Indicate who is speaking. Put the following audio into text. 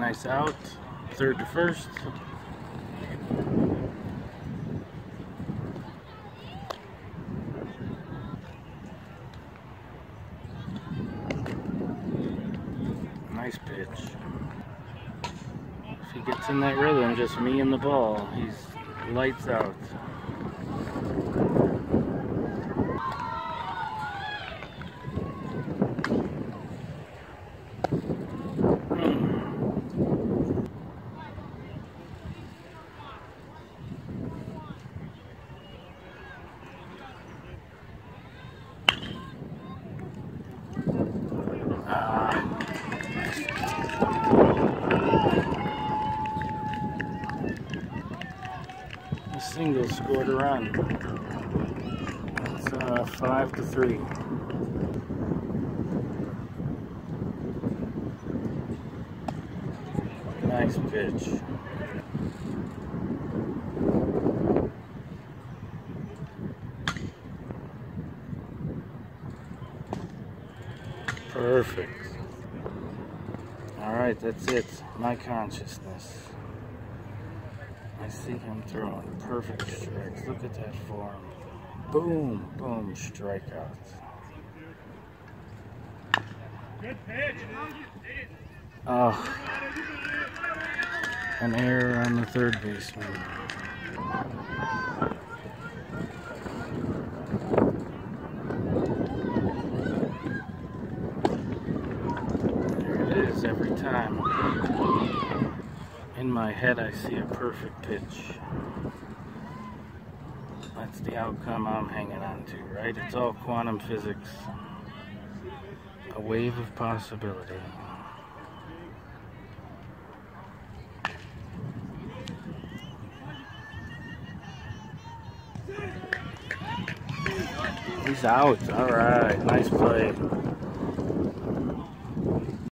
Speaker 1: Nice out. Third to first. Nice pitch. If he gets in that rhythm, just me and the ball, he's lights out. Single scored a run. It's uh, five to three. Nice pitch. Perfect. All right, that's it. My consciousness. I see him throwing perfect strikes. Look at that form. Boom, boom, strikeout.
Speaker 2: Good pitch.
Speaker 1: Oh, an error on the third baseman. There it is every time. In my head, I see a perfect pitch. That's the outcome I'm hanging on to, right? It's all quantum physics. A wave of possibility. He's out. All right. Nice play.